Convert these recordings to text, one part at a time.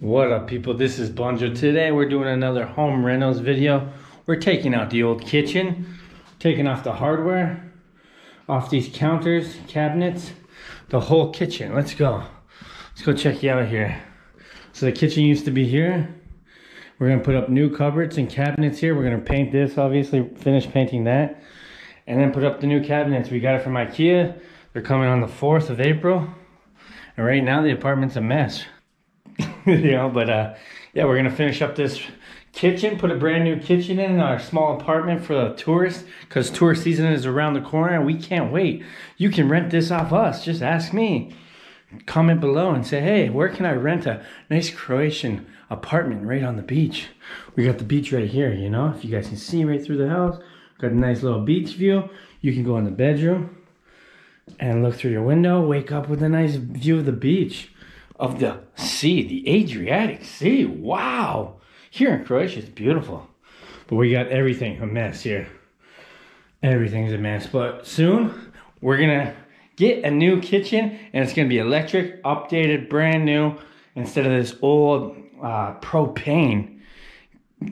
What up people, this is Bunjo. Today we're doing another home renos video. We're taking out the old kitchen, taking off the hardware, off these counters, cabinets, the whole kitchen. Let's go. Let's go check you out here. So the kitchen used to be here. We're gonna put up new cupboards and cabinets here. We're gonna paint this, obviously, finish painting that. And then put up the new cabinets. We got it from Ikea. They're coming on the 4th of April. And right now the apartment's a mess. you know, but uh, yeah, we're gonna finish up this kitchen, put a brand new kitchen in our small apartment for the tourists because tourist season is around the corner and we can't wait. You can rent this off us. Just ask me. Comment below and say, hey, where can I rent a nice Croatian apartment right on the beach? We got the beach right here, you know, if you guys can see right through the house. Got a nice little beach view. You can go in the bedroom and look through your window, wake up with a nice view of the beach, of the sea, the Adriatic Sea. Wow. Here in Croatia, it's beautiful. But we got everything a mess here. Everything's a mess. But soon, we're going to get a new kitchen and it's going to be electric, updated, brand new, instead of this old uh, propane.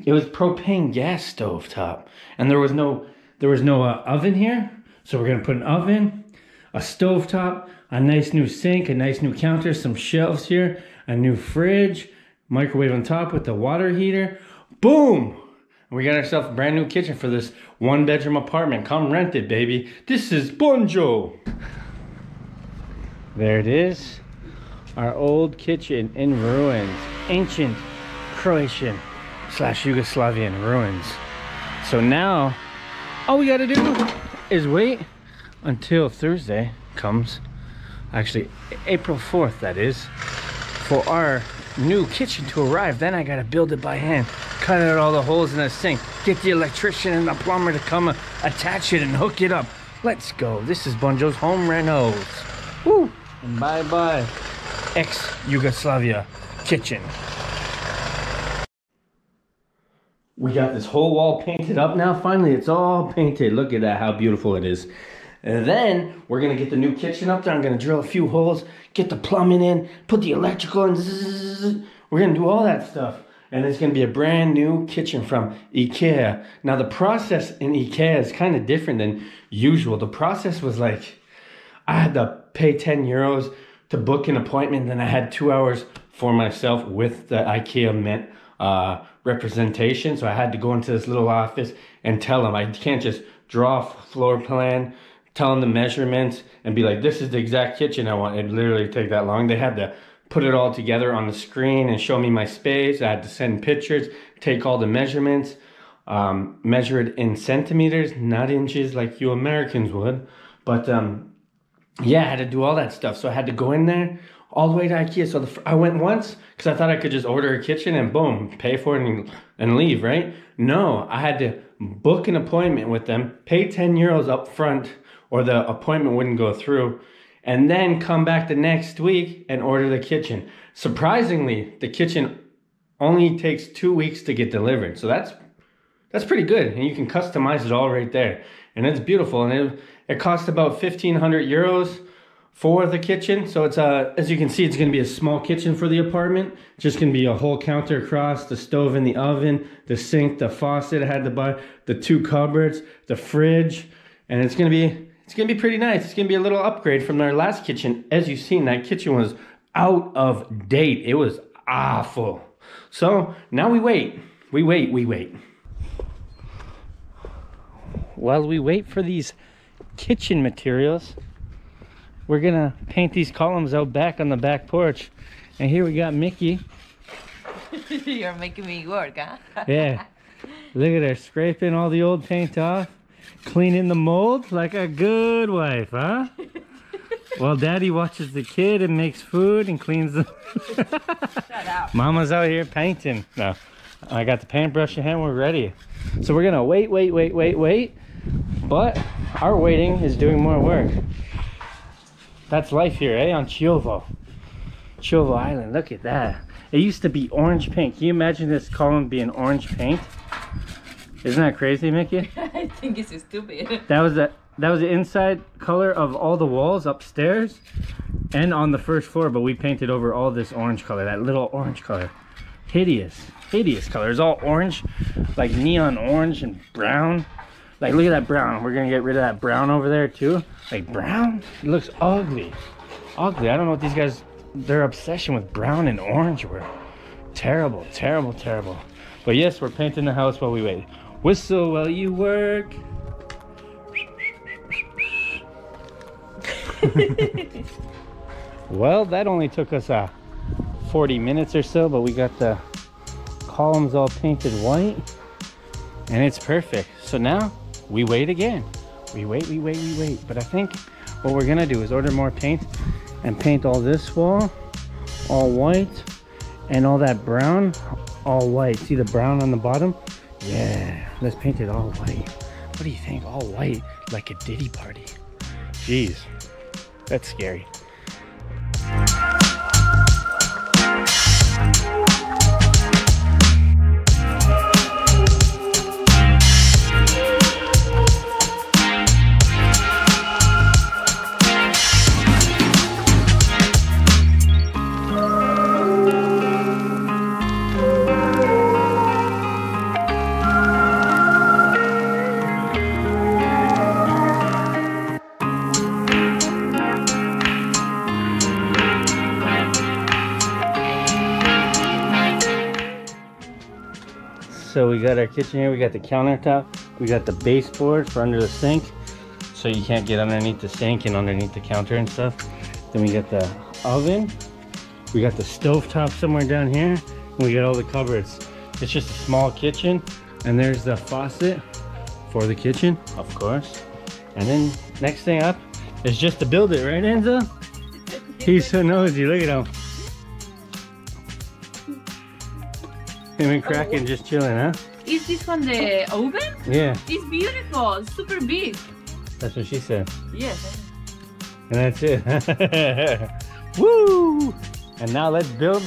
It was propane gas stove top. And there was no, there was no uh, oven here. So we're to put an oven, a stove top, a nice new sink, a nice new counter, some shelves here, a new fridge, microwave on top with the water heater. Boom! We got ourselves a brand new kitchen for this one bedroom apartment. Come rent it, baby. This is Bunjo. There it is. Our old kitchen in ruins. Ancient Croatian slash Yugoslavian ruins. So now, all we gotta do is wait until Thursday comes. Actually, April 4th, that is. For our new kitchen to arrive. Then I gotta build it by hand. Cut out all the holes in the sink. Get the electrician and the plumber to come attach it and hook it up. Let's go. This is Bunjo's Home Renos. Woo! And bye-bye. Ex-Yugoslavia kitchen. We got this whole wall painted up now. Finally, it's all painted. Look at that, how beautiful it is. And then we're gonna get the new kitchen up there. I'm gonna drill a few holes, get the plumbing in, put the electrical in. Zzz, we're gonna do all that stuff. And it's gonna be a brand new kitchen from IKEA. Now the process in IKEA is kind of different than usual. The process was like, I had to pay 10 euros to book an appointment. Then I had two hours for myself with the IKEA Mint uh, representation. So I had to go into this little office and tell them I can't just draw a floor plan, tell them the measurements and be like, this is the exact kitchen I want. It literally take that long. They had to put it all together on the screen and show me my space. I had to send pictures, take all the measurements, um, measure it in centimeters, not inches like you Americans would. But um, yeah, I had to do all that stuff. So I had to go in there all the way to Ikea. So the, I went once because I thought I could just order a kitchen and boom, pay for it and, and leave, right? No, I had to book an appointment with them, pay 10 euros up front or the appointment wouldn't go through and then come back the next week and order the kitchen. Surprisingly, the kitchen only takes two weeks to get delivered. So that's that's pretty good. And you can customize it all right there. And it's beautiful. And it, it cost about 1500 euros for the kitchen. So it's a, as you can see, it's gonna be a small kitchen for the apartment. Just gonna be a whole counter across, the stove and the oven, the sink, the faucet I had to buy, the two cupboards, the fridge, and it's gonna be it's gonna be pretty nice. It's gonna be a little upgrade from our last kitchen. As you've seen, that kitchen was out of date. It was awful. So now we wait. We wait, we wait. While we wait for these kitchen materials, we're gonna paint these columns out back on the back porch. And here we got Mickey. You're making me work, huh? yeah. Look at her scraping all the old paint off. Cleaning the mold like a good wife, huh? While daddy watches the kid and makes food and cleans the... Up. Mama's out here painting. No, I got the paintbrush in hand, we're ready. So we're gonna wait, wait, wait, wait, wait. But our waiting is doing more work. That's life here, eh, on Čiovo. Čiovo Island, look at that. It used to be orange paint. Can you imagine this column being orange paint? Isn't that crazy, Mickey? I think it's stupid. That was a that was the inside color of all the walls upstairs and on the first floor, but we painted over all this orange color, that little orange color. Hideous, hideous color. It's all orange, like neon orange and brown. Like, look at that brown. We're gonna get rid of that brown over there too. Like brown, it looks ugly. Ugly. I don't know what these guys, their obsession with brown and orange were. Terrible, terrible, terrible. But yes, we're painting the house while we wait. Whistle while you work. well, that only took us uh, 40 minutes or so, but we got the columns all painted white and it's perfect. So now we wait again. We wait, we wait, we wait. But I think what we're gonna do is order more paint and paint all this wall all white and all that brown all white. See the brown on the bottom? Yeah, let's paint it all white. What do you think? All white, like a Diddy party. Jeez, that's scary. So we got our kitchen here, we got the countertop, we got the baseboard for under the sink, so you can't get underneath the sink and underneath the counter and stuff. Then we got the oven, we got the stove top somewhere down here, and we got all the cupboards. It's just a small kitchen, and there's the faucet for the kitchen, of course. And then next thing up is just to build it, right Enzo? He's so nosy, look at him. Him and Kraken just chilling, huh? Is this one the oven? Yeah, It's beautiful, super big. that's what she said. Yes. And that's it. Woo! And now let's build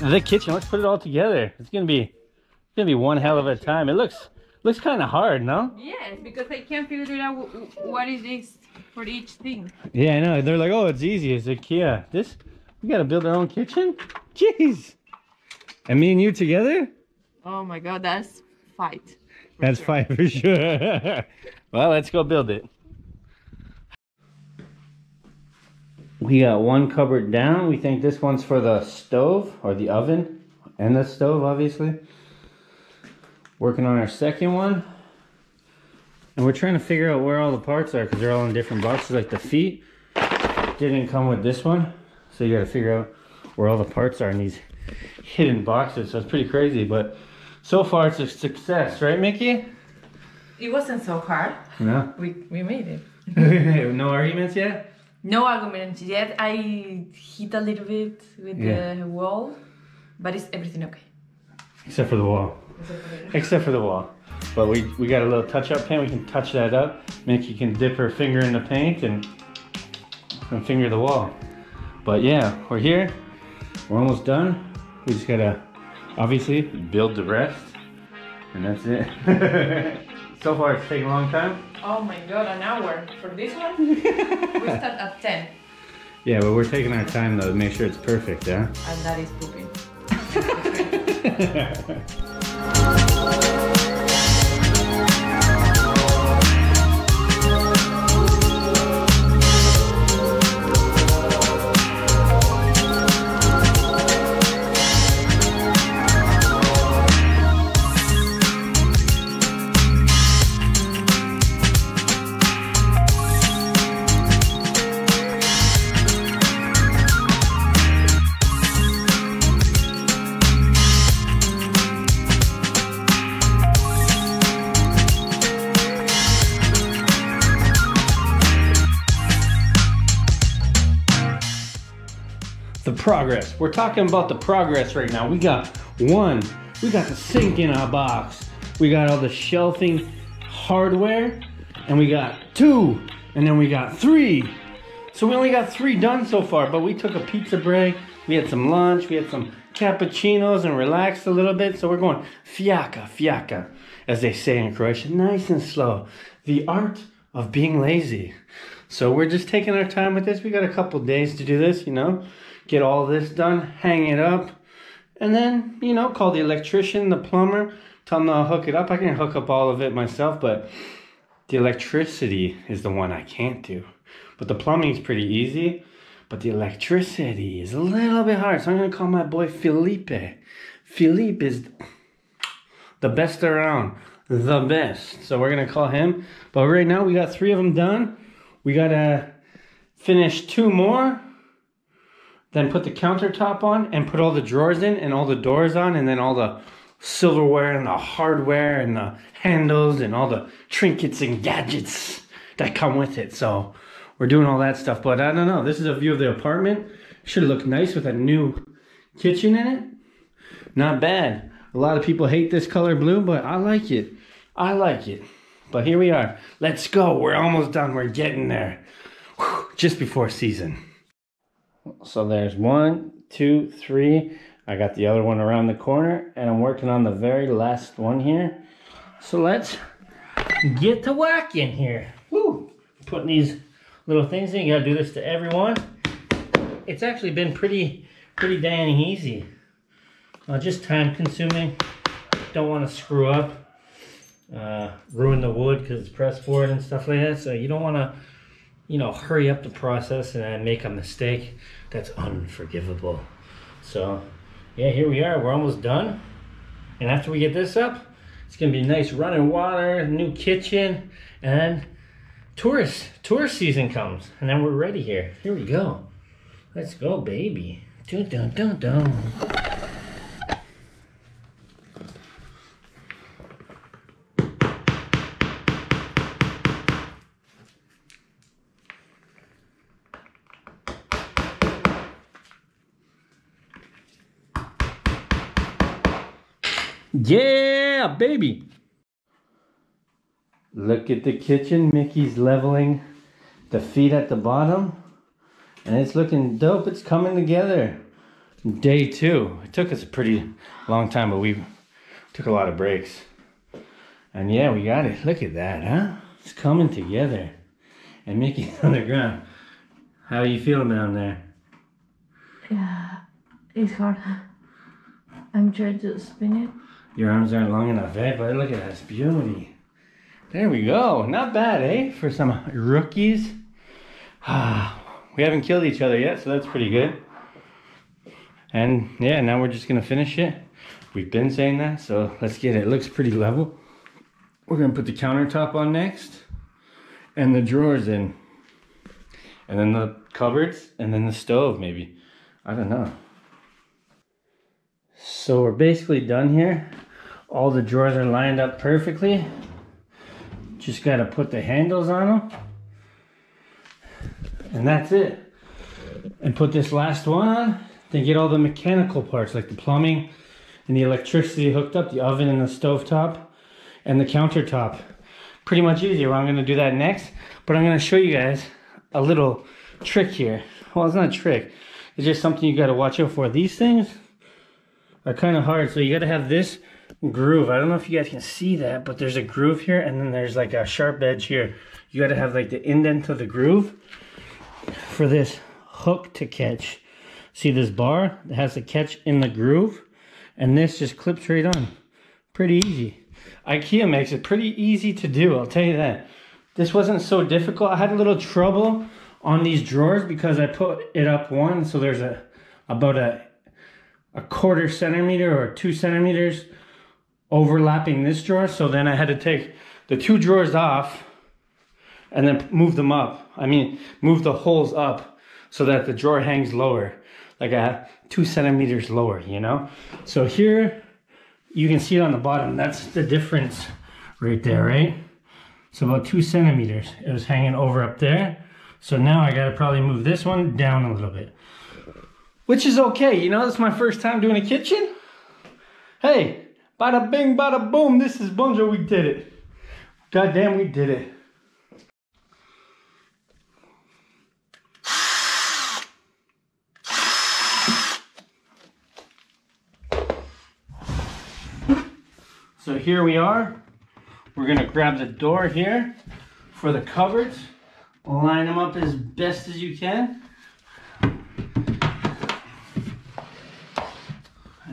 the kitchen. Let's put it all together. It's gonna be it's gonna be one hell of a time. It looks looks kind of hard, no? Yes, because I can't figure out wh- wh- what it is for each thing. Yeah, I know. They're like, oh, it's easy. It's IKEA. This we gotta build our own kitchen. Jeez. And me and you together? Oh my god, that's fight. That's fight for sure. well, let's go build it. We got one cupboard down. We think this one's for the stove or the oven and the stove, obviously. Working on our second one. And we're trying to figure out where all the parts are because they're all in different boxes. Like the feet didn't come with this one. So you got to figure out where all the parts are in these hidden boxes. So it's pretty crazy. But so far it's a success, right, Mickey? It wasn't so hard. No. We, we made it. no arguments yet? No arguments yet. I hit a little bit with Yeah. the wall, but it's everything okay. Except for the wall. Except for the wall. But we, we got a little touch up paint. We can touch that up. Mickey can dip her finger in the paint and, and finger the wall. But yeah, we're here. We're almost done. We just gotta obviously build the rest. And that's it. so far it's taken a long time. Oh my god, an hour for this one? we start at 10, Yeah, but we're taking our time though to make sure it's perfect, yeah? and that is pooping. progress. We're talking about the progress right now. We got one, we got the sink in our box, we got all the shelving hardware, and we got two, and then we got three. So we only got three done so far, but we took a pizza break, we had some lunch, we had some cappuccinos and relaxed a little bit. So we're going fjaka, fjaka, as they say in Croatia, nice and slow. The art of being lazy. So we're just taking our time with this. We got a couple days to do this, you know, get all this done, hang it up, and then, you know, call the electrician, the plumber, tell them to hook it up. I can hook up all of it myself, but the electricity is the one I can't do. But the plumbing is pretty easy, but the electricity is a little bit hard. So I'm gonna call my boy Felipe. Felipe is the best around, the best. So we're gonna call him. But right now we got three of them done. We gotta finish two more, then put the countertop on and put all the drawers in and all the doors on and then all the silverware and the hardware and the handles and all the trinkets and gadgets that come with it. So we're doing all that stuff. But I don't know. This is a view of the apartment. Should look nice with a new kitchen in it. Not bad. A lot of people hate this color blue, but I like it. I like it. But here we are. Let's go. We're almost done. We're getting there. Whew, just before season. So there's one, two, three. I got the other one around the corner and I'm working on the very last one here. So let's get to work in here. Woo! Putting these little things in. You gotta do this to everyone. It's actually been pretty, pretty dang easy. Uh, just time consuming. Don't want to screw up, uh, ruin the wood because it's pressed board and stuff like that. So you don't want to, you know, hurry up the process and then make a mistake that's unforgivable. So yeah, here we are. We're almost done. And after we get this up, it's gonna be nice running water, new kitchen, and tourist tourist season comes, and then we're ready here. Here we go. Let's go, baby. Dun dun dun dun. Yeah, baby. Look at the kitchen. Mickey's leveling the feet at the bottom. And it's looking dope. It's coming together. Day two. It took us a pretty long time, but we took a lot of breaks. And yeah, we got it. Look at that, huh? It's coming together. And Mickey's on the ground. How are you feeling down there? Yeah, it's hard. I'm trying to spin it. Your arms aren't long enough, eh? But look at this beauty. There we go. Not bad, eh? For some rookies. Ah, we haven't killed each other yet, so that's pretty good. And yeah, now we're just gonna finish it. We've been saying that, so let's get it. It looks pretty level. We're gonna put the countertop on next, and the drawers in, and then the cupboards, and then the stove maybe. I don't know. So we're basically done here. All the drawers are lined up perfectly. Just got to put the handles on them. And that's it. And put this last one on. Then get all the mechanical parts like the plumbing and the electricity hooked up, the oven and the stove top, and the countertop. Pretty much easy. Well, I'm going to do that next. But I'm going to show you guys a little trick here. Well, it's not a trick. It's just something you got to watch out for. These things are kind of hard. So you got to have this groove. I don't know if you guys can see that, but there's a groove here and then there's like a sharp edge here. You got to have like the indent of the groove for this hook to catch. See this bar? It has a catch in the groove and this just clips right on. Pretty easy. Ikea makes it pretty easy to do, I'll tell you that. This wasn't so difficult. I had a little trouble on these drawers because I put it up one, so there's a about a a quarter centimeter or two centimeters overlapping this drawer. So then I had to take the two drawers off and then move them up. I mean, move the holes up so that the drawer hangs lower, like a two centimeters lower, you know? So here you can see it on the bottom. That's the difference right there, right? So about two centimeters. It was hanging over up there. So now I gotta probably move this one down a little bit. Which is okay, you know, this is my first time doing a kitchen. Hey, bada bing, bada boom, this is Bunjo, we did it. Goddamn, we did it. So here we are. We're gonna grab the door here. for the cupboards. Line them up as best as you can. And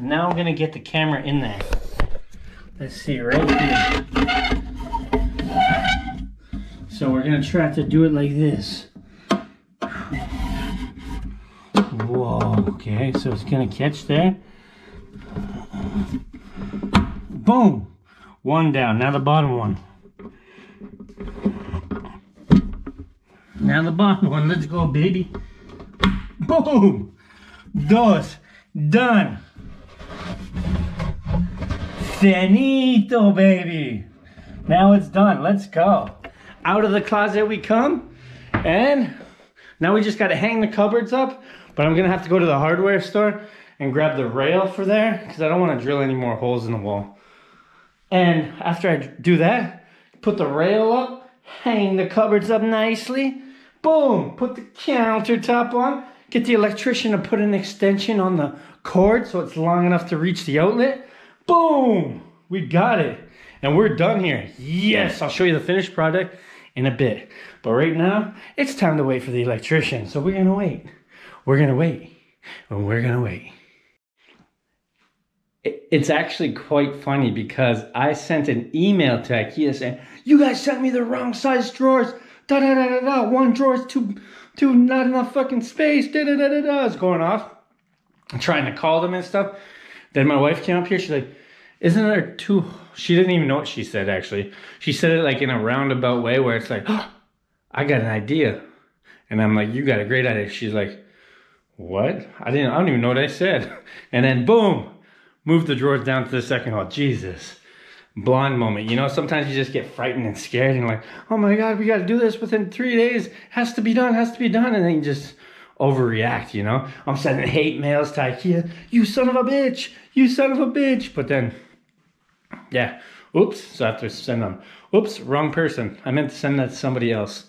now I'm gonna get the camera in there. Let's see, right here. So we're gonna try to do it like this. Whoa, okay, so it's gonna catch there. Boom! One down, now the bottom one. Now the bottom one, let's go, baby. Boom! Dos, done. Finito, baby. Now it's done, let's go. Out of the closet we come, and now we just gotta hang the cupboards up, but I'm gonna have to go to the hardware store and grab the rail for there, because I don't wanna drill any more holes in the wall. And after I do that, put the rail up, hang the cupboards up nicely. Boom, put the countertop on. Get the electrician to put an extension on the cord so it's long enough to reach the outlet. Boom, we got it. And we're done here. Yes, I'll show you the finished product in a bit. But right now, it's time to wait for the electrician. So we're gonna wait. We're gonna wait. And we're gonna wait it's actually quite funny because I sent an email to IKEA saying, "You guys sent me the wrong size drawers. Da da da da da. One drawer is too, too not enough fucking space. Da da da da da." It's going off. I'm trying to call them and stuff. Then my wife came up here. She's like, "Isn't there two?" She didn't even know what she said. Actually, she said it like in a roundabout way where it's like, oh, "I got an idea," and I'm like, "You got a great idea." She's like, "What? I didn't. I don't even know what I said." And then boom move the drawers down to the second hall. Jesus. Blonde moment. You know, sometimes you just get frightened and scared and like, oh my God, we got to do this within three days. Has to be done, has to be done. And then you just overreact, you know? I'm sending hate mails to IKEA. You son of a bitch. You son of a bitch. But then, yeah. Oops. So I have to send them. Oops, wrong person. I meant to send that to somebody else.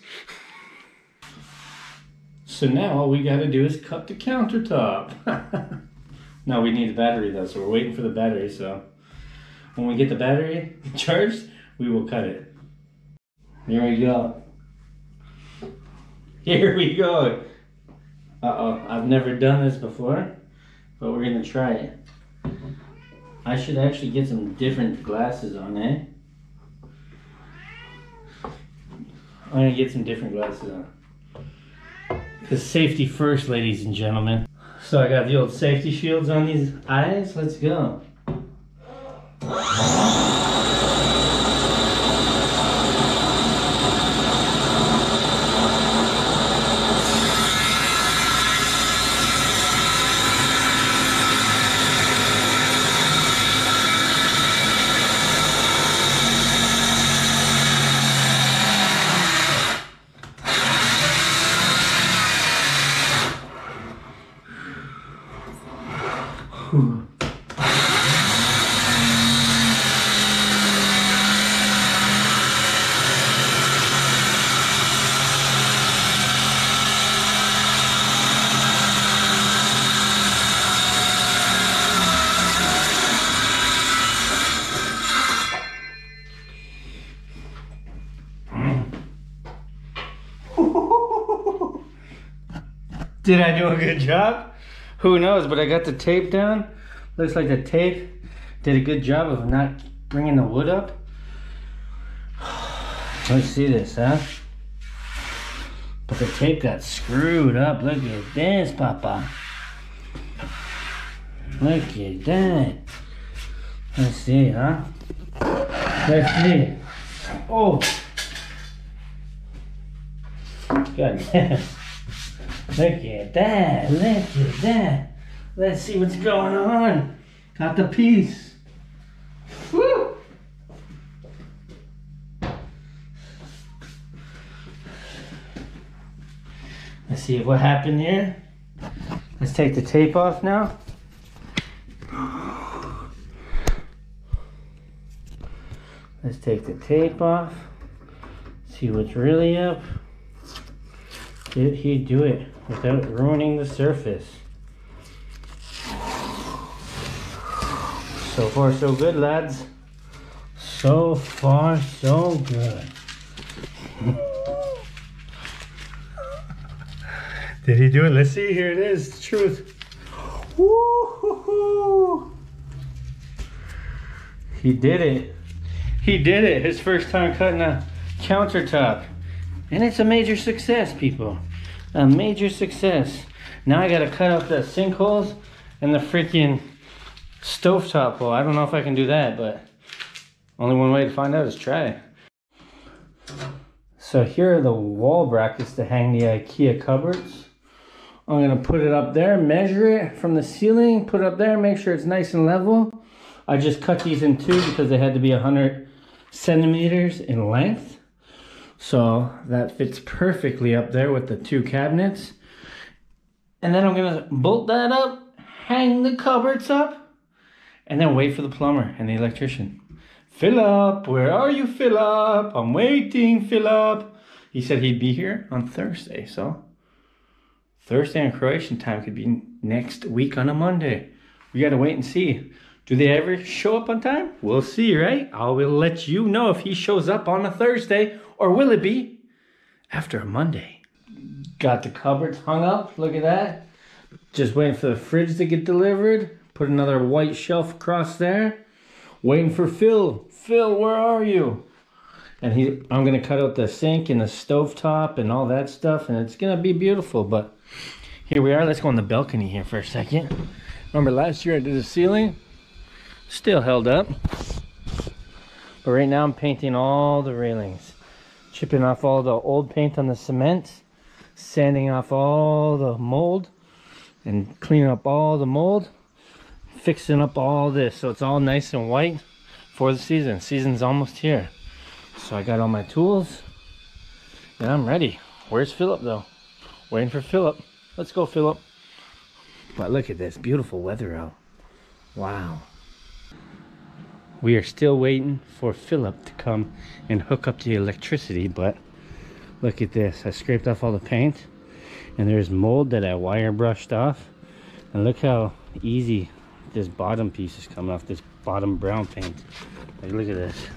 So now all we got to do is cut the countertop. No, we need the battery though, so we're waiting for the battery. So when we get the battery charged, we will cut it. Here we go. Here we go. Uh-oh, I've never done this before, but we're gonna try it. I should actually get some different glasses on, eh? I'm gonna get some different glasses on. Because safety first, ladies and gentlemen. So I got the old safety shields on these eyes. Let's go. Did I do a good job? Who knows, but I got the tape down. Looks like the tape did a good job of not bringing the wood up. Let's see this, huh? But the tape got screwed up. Look at this, Papa. Look at that. Let's see, huh? Let's see. Oh. God damn. Look at that. Look at that. Let's see what's going on. Got the piece. Woo! Let's see what happened here. Let's take the tape off now. Let's take the tape off. See what's really up. Did he do it without ruining the surface? So far so good lads. So far so good. Did he do it? Let's see. Here it is. The truth. Woo-hoo-hoo. He did it. He did it. His first time cutting a countertop. And it's a major success, people. A major success. Now I gotta cut out the sinkholes and the freaking stovetop hole. I don't know if I can do that, but only one way to find out is try. So here are the wall brackets to hang the IKEA cupboards. I'm gonna put it up there, measure it from the ceiling, put it up there, make sure it's nice and level. I just cut these in two because they had to be 100 centimeters in length. So that fits perfectly up there with the two cabinets. And then I'm gonna bolt that up, hang the cupboards up, and then wait for the plumber and the electrician. Philip, where are you, Philip? I'm waiting, Philip. He said he'd be here on Thursday, so Thursday and Croatian time could be next week on a Monday. We gotta wait and see. Do they ever show up on time? We'll see, right? I will let you know if he shows up on a Thursday, or will it be after a Monday? Got the cupboards hung up. Look at that. Just waiting for the fridge to get delivered. Put another white shelf across there. Waiting for Phil. Phil, where are you? And he, I'm gonna cut out the sink and the stove top and all that stuff, and it's gonna be beautiful. But here we are. Let's go on the balcony here for a second. Remember last year I did the ceiling? Still held up. But right now I'm painting all the railings. Chipping off all the old paint on the cement. Sanding off all the mold. And cleaning up all the mold. Fixing up all this so it's all nice and white for the season. Season's almost here. So I got all my tools. And I'm ready. Where's Philip though? Waiting for Philip. Let's go Philip. But look at this beautiful weather out. Wow. We are still waiting for Philip to come and hook up the electricity, but look at this. I scraped off all the paint and there's mold that I wire brushed off. And look how easy this bottom piece is coming off, this bottom brown paint. Like, look at this.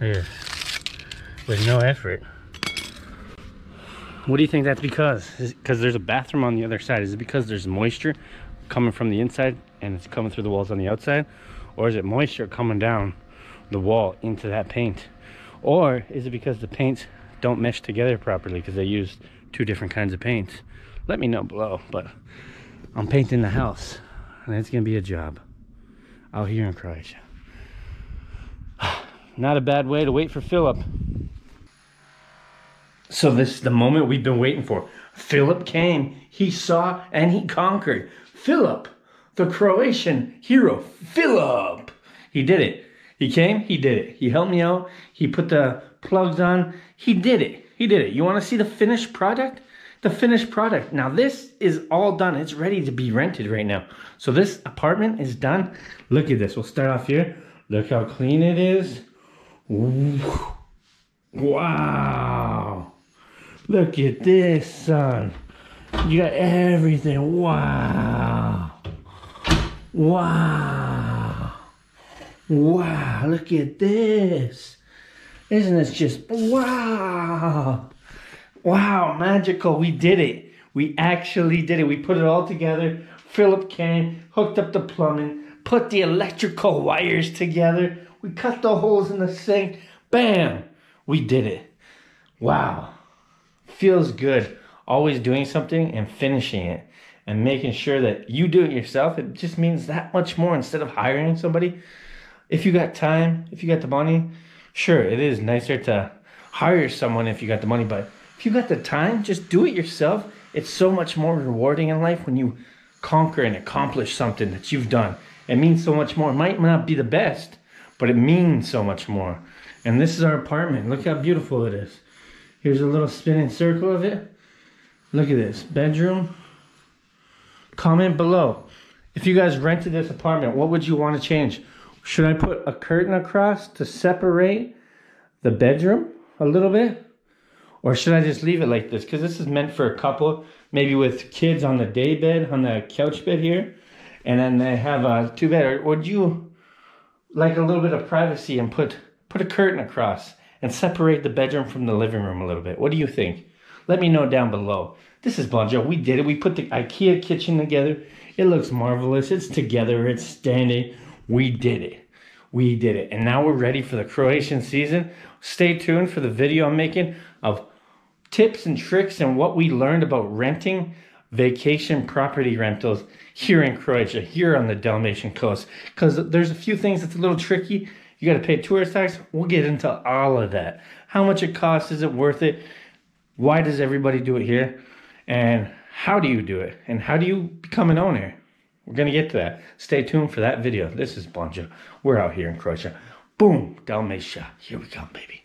There. With no effort. What do you think that's because? Because there's a bathroom on the other side. Is it because there's moisture coming from the inside and it's coming through the walls on the outside? Or is it moisture coming down the wall into that paint? Or is it because the paints don't mesh together properly because they use two different kinds of paints? Let me know below, but I'm painting the house and it's gonna be a job out here in Croatia. Not a bad way to wait for Philip. So this is the moment we've been waiting for. Philip came, he saw, and he conquered. Philip, the Croatian hero, Philip. He did it. He came, he did it. He helped me out. He put the plugs on. He did it. He did it. You want to see the finished product? The finished product. Now this is all done. It's ready to be rented right now. So this apartment is done. Look at this. We'll start off here. Look how clean it is. Wow. Look at this, son. You got everything. Wow. Wow. Wow. Look at this. Isn't this just wow? Wow, magical. We did it. We actually did it. We put it all together. Philip came, hooked up the plumbing, put the electrical wires together. We cut the holes in the sink. Bam! We did it. Wow. Feels good. Always doing something and finishing it and making sure that you do it yourself. It just means that much more instead of hiring somebody. If you got time, if you got the money, sure, it is nicer to hire someone if you got the money, but if you got the time, just do it yourself. It's so much more rewarding in life when you conquer and accomplish something that you've done. It means so much more. It might not be the best, but it means so much more. And this is our apartment. Look how beautiful it is. Here's a little spinning circle of it. Look at this bedroom. Comment below. If you guys rented this apartment, what would you want to change? Should I put a curtain across to separate the bedroom a little bit? Or should I just leave it like this? Because this is meant for a couple, maybe with kids on the day bed, on the couch bed here. And then they have a two bed. Or would you like a little bit of privacy and put put a curtain across and separate the bedroom from the living room a little bit. What do you think? Let me know down below. This is Bunjo. We did it. We put the IKEA kitchen together. It looks marvelous. It's together. It's standing. We did it. We did it. And now we're ready for the Croatian season. Stay tuned for the video I'm making of tips and tricks and what we learned about renting vacation property rentals here in Croatia, here on the Dalmatian coast. Because there's a few things that's a little tricky. You got to pay tourist tax. We'll get into all of that. How much it costs? Is it worth it? Why does everybody do it here? And how do you do it? And how do you become an owner? We're going to get to that. Stay tuned for that video. This is Bunjo. We're out here in Croatia. Boom, Dalmatia. Here we come, baby.